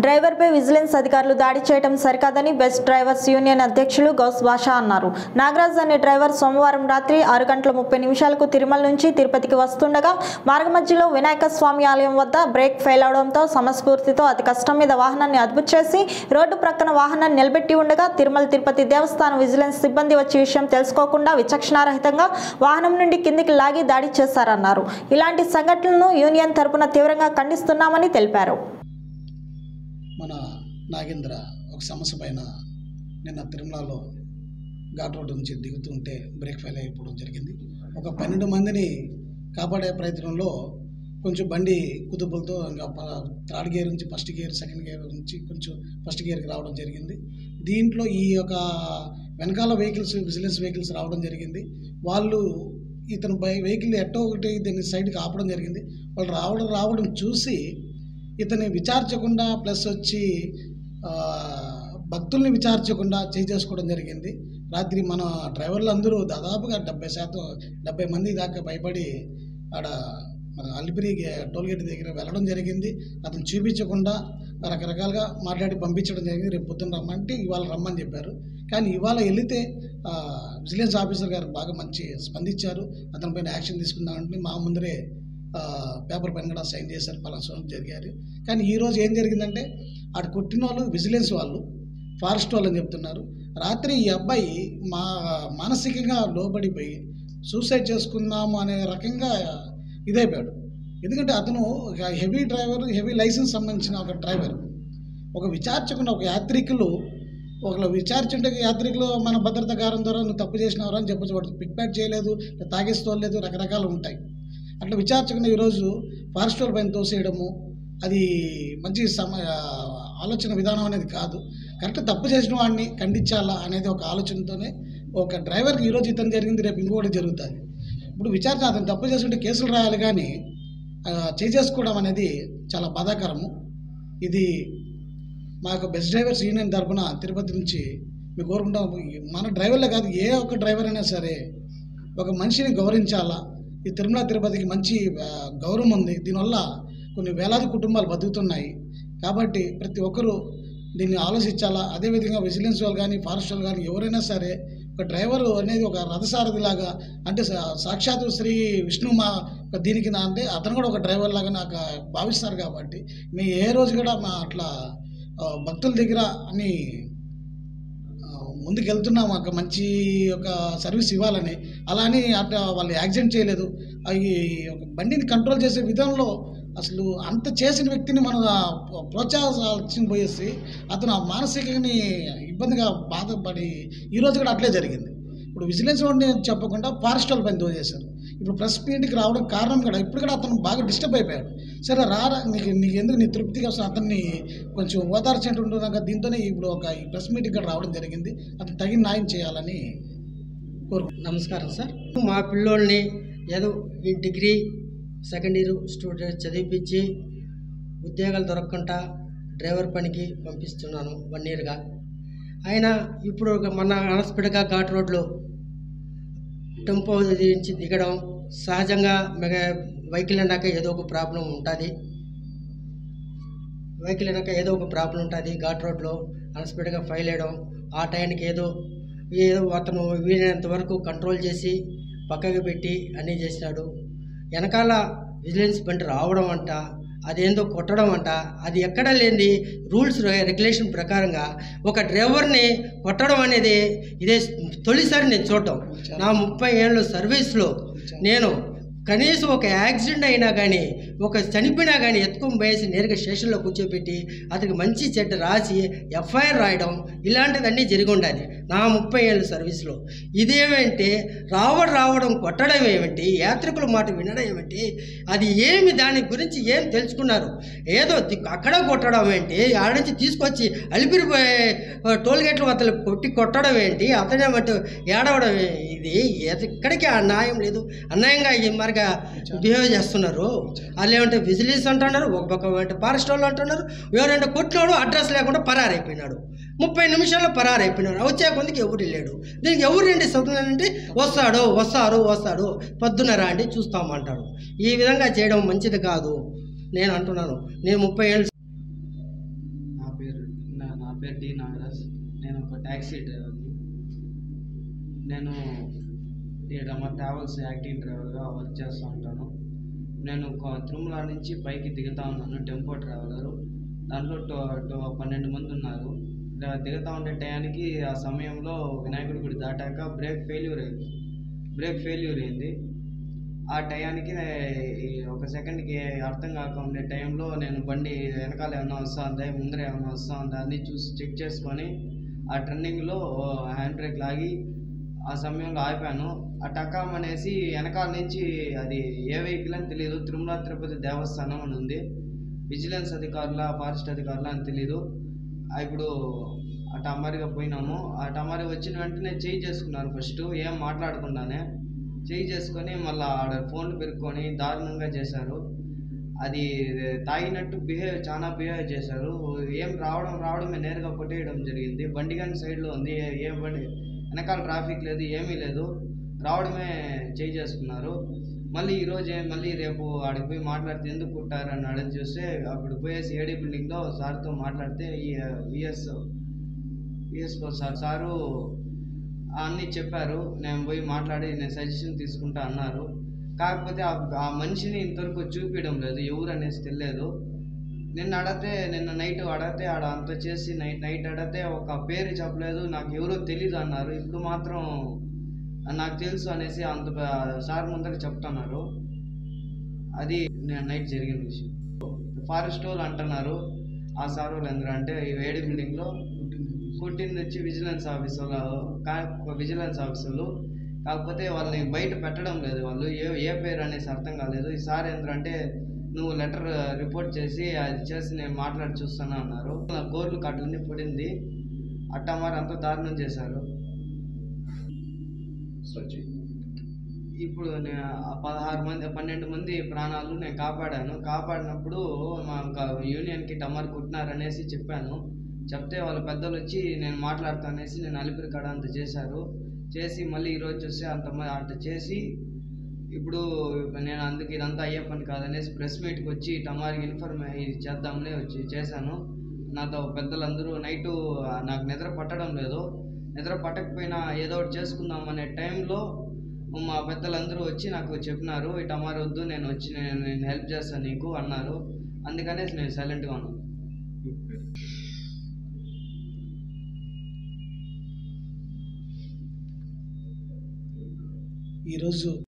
డ్రైవర్పై vigilance అధికారులు దాడి చేయడం సరికాదని బెస్ట్ డ్రైవర్స్ యూనియన్ అధ్యక్షులు గౌస్ బాషా అన్నారు. నాగరాజ్ అనే డ్రైవర్ సోమవారం రాత్రి ఆరు గంటల ముప్పై నిమిషాలకు తిరుమల నుంచి తిరుపతికి వస్తుండగా మార్గమధ్యలో వినాయక స్వామి ఆలయం వద్ద బ్రేక్ ఫెయిల్ అవడంతో సమస్ఫూర్తితో అతి కష్టం మీద వాహనాన్ని అదుపు చేసి రోడ్డు ప్రక్కన వాహనాన్ని నిలబెట్టి ఉండగా తిరుమల తిరుపతి దేవస్థానం విజిలెన్స్ సిబ్బంది వచ్చే విషయం తెలుసుకోకుండా విచక్షణారహితంగా వాహనం నుండి కిందికి లాగి దాడి చేశారన్నారు. ఇలాంటి సంఘటనలను యూనియన్ తరపున తీవ్రంగా ఖండిస్తున్నామని తెలిపారు. మన నాగేంద్ర ఒక సమస్య పైన నిన్న తిరుమలలో ఘాట్ రోడ్డు నుంచి దిగుతుంటే బ్రేక్ ఫెయిల్ అయిపోవడం జరిగింది. ఒక పన్నెండు మందిని కాపాడే ప్రయత్నంలో కొంచెం బండి కుదుపులతో ఇంకా థర్డ్ గేర్ నుంచి ఫస్ట్ గేర్ సెకండ్ గేర్ నుంచి కొంచెం ఫస్ట్ గేర్కి రావడం జరిగింది. దీంట్లో ఈ యొక్క వెనకాల వెహికల్స్ విజిలెన్స్ వెహికల్స్ రావడం జరిగింది. వాళ్ళు ఇతను బై వెహికల్ ఎట్టో ఒకటి దీన్ని సైడ్కి ఆపడం జరిగింది. వాళ్ళు రావడం రావడం చూసి ఇతన్ని విచారించకుండా ప్లస్ వచ్చి భక్తుల్ని విచారించకుండా చేసుకోవడం జరిగింది. రాత్రి మన డ్రైవర్లు అందరూ దాదాపుగా డెబ్బై శాతం డెబ్బై మంది దాకా భయపడి ఆడ మన అలిపిరి టోల్గేట్ టోల్ గేట్ దగ్గర వెళ్ళడం జరిగింది. అతను చూపించకుండా రకరకాలుగా మాట్లాడి పంపించడం జరిగింది. రేపు పొద్దున్న రమ్మంటే ఇవాళ రమ్మని చెప్పారు. కానీ ఇవాళ వెళితే విజిలెన్స్ ఆఫీసర్ గారు బాగా మంచి స్పందించారు. అతనిపైన యాక్షన్ తీసుకుందామంటే మా ముందరే పేపర్ పైన కూడా సైన్ చేశారు పలానా సంవత్సరం జరిగారు. కానీ ఈరోజు ఏం జరిగిందంటే అటు కొట్టిన వాళ్ళు విజిలెన్స్ వాళ్ళు ఫారెస్ట్ వాళ్ళు అని చెప్తున్నారు. రాత్రి ఈ అబ్బాయి మా మానసికంగా లోబడిపోయి సూసైడ్ చేసుకుందాము అనే రకంగా ఇదైపోయాడు. ఎందుకంటే అతను హెవీ డ్రైవర్ హెవీ లైసెన్స్ సంబంధించిన ఒక డ్రైవర్. ఒక విచారించకుండా ఒక యాత్రికులు ఒకళ్ళు విచారించుంటే యాత్రికులు మన భద్రత కారం ద్వారా నువ్వు తప్పు చేసినవరా? అని చెప్పచ్చు. వాడు పిక్ ప్యాక్ చేయలేదు తాగేస్తోలేదు రకరకాలు ఉంటాయి. అట్లా విచారించకుండా ఈరోజు ఫారెస్ట్ పైన తోసేయడము అది మంచి సమ ఆలోచన విధానం అనేది కాదు. కరెక్ట్ తప్పు చేసిన వాడిని ఖండించాలా అనేది ఒక ఆలోచనతోనే ఒక డ్రైవర్కి ఈరోజు ఇతను జరిగింది రేపు ఇంకొకటి జరుగుతుంది. ఇప్పుడు విచారణ అతను తప్పు చేస్తుంటే కేసులు రాయాలి కానీ చేసేసుకోవడం అనేది చాలా బాధాకరము. ఇది మా యొక్క బెస్ట్ డ్రైవర్స్ యూనియన్ తరఫున తిరుపతి నుంచి మేము కోరుకుంటాం. మన డ్రైవర్లే కాదు ఏ ఒక్క డ్రైవర్ అయినా సరే ఒక మనిషిని గౌరవించాలా ఈ తిరుమల తిరుపతికి మంచి గౌరవం ఉంది. దీనివల్ల కొన్ని వేలాది కుటుంబాలు బతుకుతున్నాయి. కాబట్టి ప్రతి ఒక్కరూ దీన్ని ఆలోచించాలా? అదేవిధంగా విజిలెన్స్ వాళ్ళు కానీ ఫారెస్ట్ వాళ్ళు కానీ ఎవరైనా సరే ఒక డ్రైవరు అనేది ఒక రథసారథిలాగా అంటే సా- సాక్షాత్తు శ్రీ విష్ణు మా ఒక దీనికి నా అంటే అతను కూడా ఒక డ్రైవర్ లాగా నాకు భావిస్తారు కాబట్టి మేము ఏ రోజు కూడా మా అట్లా భక్తుల దగ్గర అని ముందుకెళ్తున్నాము ఒక మంచి ఒక సర్వీస్ ఇవ్వాలని. అలా అని అట్లా వాళ్ళు యాక్సిడెంట్ చేయలేదు. అవి ఒక బండిని కంట్రోల్ చేసే విధంలో అసలు అంత చేసిన వ్యక్తిని మనం ఆ ప్రోత్సాహించి పోయేసి అతను ఆ మానసికని ఇబ్బందిగా బాధపడి ఈరోజు కూడా అట్లే జరిగింది. ఇప్పుడు విజిలెన్స్ వాడిని చెప్పకుండా ఫారెస్ట్ వాళ్ళ పని చేశారు ఇప్పుడు ప్రెస్ మీట్కి రావడం కారణం కూడా ఇప్పుడు కూడా అతను బాగా డిస్టర్బ్ అయిపోయాడు. సరే రారా నీకు నీకు ఎందుకు నీ తృప్తిగా వస్తుంది అతన్ని కొంచెం ఓదార్చేట్టు ఉంటున్నాక దీంతోనే ఇప్పుడు ఒక ఈ ప్రెస్ మీట్కి ఇక్కడ రావడం జరిగింది. అతను తగిన న్యాయం చేయాలని కోరు నమస్కారం సార్. మా పిల్లోల్ని ఏదో ఈ డిగ్రీ సెకండ్ ఇయర్ స్టూడెంట్ చదివిపించి ఉద్యోగాలు దొరకకుండా డ్రైవర్ పనికి పంపిస్తున్నాను వన్ ఇయర్గా. అయినా ఇప్పుడు ఒక మన అనస్పిడగా ఘాట్ రోడ్లో టెంపో నుంచి దిగడం సహజంగా మెగా వెహికల్ అన్నాక ఏదో ఒక ప్రాబ్లం ఉంటుంది. వెహికల్ అన్నాక ఏదో ఒక ప్రాబ్లం ఉంటుంది ఘాట్ రోడ్లో అన్స్పీడ్గా ఫైల్ వేయడం ఆ టైంకి ఏదో ఏదో అతను వీలైనంత వరకు కంట్రోల్ చేసి పక్కకు పెట్టి అన్నీ చేసినాడు. వెనకాల విజిలెన్స్ బండి రావడం అంట అదేందో కొట్టడం అంట. అది ఎక్కడ లేని రూల్స్ రెగ్యులేషన్ ప్రకారంగా ఒక డ్రైవర్ని కొట్టడం అనేది ఇదే తొలిసారి నేను చూడటం. నా ముప్పై ఏళ్ళ సర్వీస్లో నేను కనీసం ఒక యాక్సిడెంట్ అయినా కానీ ఒక చనిపోయినా కానీ ఎత్తుకొని పోయేసి నేరుగా స్టేషన్లో కూర్చోబెట్టి అతనికి మంచి చెడ్డ రాసి ఎఫ్ఐఆర్ రాయడం ఇలాంటివన్నీ జరిగి ఉండాలి నా ముప్పై ఏళ్ళ సర్వీస్లో. ఇదేమంటే రావడం రావడం కొట్టడం ఏమిటి? యాత్రికుల మాట వినడం ఏమిటి? అది ఏమి దాని గురించి ఏం తెలుసుకున్నారు? ఏదో అక్కడ కొట్టడం ఏంటి? ఆడ నుంచి తీసుకొచ్చి అలిపిరి టోల్ గేట్ల వద్దలు కొట్టి కొట్టడం ఏంటి? అతనేమంటే ఏడవడం ఇది ఎక్కడికి ఆ లేదు? అన్యాయంగా ఈ మరిగా బిహేవ్ చేస్తున్నారు. వాళ్ళు ఏమంటే విజిలెన్స్ అంటున్నారు ఒక పక్క ఫారెస్ట్ వాళ్ళు అంటున్నారు ఎవరంటే కొట్టినాడు అడ్రస్ లేకుండా పరారైపోయినాడు. ముప్పై నిమిషాల్లో పరారైపోయినాడు. వచ్చే కొందికి ఎవరు లేడు. దీనికి ఎవరు రండి చదువుతానంటే వస్తాడు వస్తారు వస్తాడు పొద్దున రాండి చూస్తామంటారు. ఈ విధంగా చేయడం మంచిది కాదు. నేను అంటున్నాను. నేను ముప్పై ఏళ్ళు నా- నా పేరు డి నాగరాజ్. నేను ఒక ట్యాక్సీ డ్రైవర్ని. నేను ఇక్కడ మా ట్రావెల్స్ యాక్టింగ్ డ్రైవర్గా వర్క్ చేస్తూ ఉంటాను. నేను ఒక తిరుమల నుంచి పైకి దిగుతా ఉన్నాను టెంపో ట్రావెలరు దాంట్లో టో టో పన్నెండు మంది ఉన్నారు. ఇలా దిగుతా ఉండే టయానికి ఆ సమయంలో వినాయకుడి గుడి దాటాక బ్రేక్ ఫెయిల్యూర్ అయింది. బ్రేక్ ఫెయిల్యూర్ అయింది. ఆ టయానికి ఒక సెకండ్కి అర్థం కాక ఉండే టైంలో నేను బండి వెనకాల ఏమైనా వస్తా ఉందా ముందర ఏమైనా వస్తా ఉందా అన్ని చూసి చెక్ చేసుకొని ఆ టర్నింగ్లో హ్యాండ్ బ్రేక్ లాగి ఆ సమయంలో ఆపాను ఆ టకాం అనేసి వెనకాల నుంచి అది ఏ వెహికల్ అని తెలియదు తిరుమల తిరుపతి దేవస్థానం అని ఉంది. విజిలెన్స్ అధికారుల ఫారెస్ట్ అధికారుల అని తెలియదు ఇప్పుడు ఆ టమారిగా పోయినాము. ఆ టమారి వచ్చిన వెంటనే చేయి చేసుకున్నారు ఫస్ట్. ఏం మాట్లాడకుండానే చేయి చేసుకొని మళ్ళీ ఆడ ఫోన్లు పెరుక్కొని దారుణంగా చేశారు. అది తాగినట్టు బిహేవ్ చాలా బిహేవ్ చేశారు. ఏం రావడం రావడమే నేరుగా కొట్టేయడం జరిగింది. బండి కానీ సైడ్లో ఉంది. ఏ బండి? వెనకాల ట్రాఫిక్ లేదు ఏమీ లేదు. రావడమే చేయి చేసుకున్నారు. మళ్ళీ ఈరోజు మళ్ళీ రేపు ఆడికి పోయి మాట్లాడితే ఎందుకు కుట్టారని అడిగి చూస్తే అప్పుడు పోయేసి ఏడీ బిల్డింగ్లో సార్తో మాట్లాడితే ఈ విఎస్ విఎస్ఓ సార్ సారు అన్నీ చెప్పారు. నేను పోయి మాట్లాడి నేను సజెషన్ తీసుకుంటా అన్నారు. కాకపోతే ఆ ఆ మనిషిని ఇంతవరకు చూపించడం లేదు. ఎవరు అనేసి తెలియదు. నిన్న అడిగితే నిన్న నైట్ అడిగితే ఆడ అంత చేసి నైట్ నైట్ అడిగితే ఒక పేరు చెప్పలేదు. నాకు ఎవరో తెలీదు అన్నారు. ఇప్పుడు మాత్రం నాకు తెలుసు అనేసి అంత సార్ ముందర చెప్తున్నారు. అది నేను నైట్ జరిగిన విషయం. ఫారెస్ట్ వాళ్ళు అంటున్నారు ఆ సార్ వాళ్ళు ఎందుకు అంటే ఈ వేడి బిల్డింగ్లో పుట్టింది వచ్చి విజిలెన్స్ ఆఫీసర్లు విజిలెన్స్ ఆఫీసర్లు కాకపోతే వాళ్ళని బయట పెట్టడం లేదు. వాళ్ళు ఏ ఏ పేరు అనేసి అర్థం కాలేదు. ఈ సార్ ఏంటంటే నువ్వు లెటర్ రిపోర్ట్ చేసి అది చేసి నేను మాట్లాడి చూస్తాను అన్నారు. నా గోర్లు కట్లని పుడింది. అట్టా అంతా దారుణం చేశారు. ఇప్పుడు నేను పదహారు మంది పన్నెండు మంది ప్రాణాలు నేను కాపాడాను. కాపాడినప్పుడు మా యూనియన్కి టమర్ కుట్టినారనేసి చెప్పాను. చెప్తే వాళ్ళ పెద్దలు వచ్చి నేను మాట్లాడతానేసి నేను అలిపిరి కాడ అంత చేశారు. చేసి మళ్ళీ ఈరోజు చూస్తే అంత మ- అంత చేసి ఇప్పుడు నేను అందుకు ఇదంతా అయ్యే పని కాదనేసి ప్రెస్ మీట్కి వచ్చి టమారికి ఇన్ఫర్మే ఇది చేద్దాంలే వచ్చి చేశాను. నాతో పెద్దలందరూ నైటు నాకు నిద్ర పట్టడం లేదు. నిద్ర పట్టకపోయినా ఏదో ఒకటి చేసుకుందాం అనే టైంలో మా పెద్దలందరూ వచ్చి నాకు చెప్పినారు ఈ టమారు వద్దు నేను వచ్చి నేను నేను హెల్ప్ చేస్తాను నీకు అన్నారు. అందుకనేసి నేను సైలెంట్గా ఉన్నాను. ఈరోజు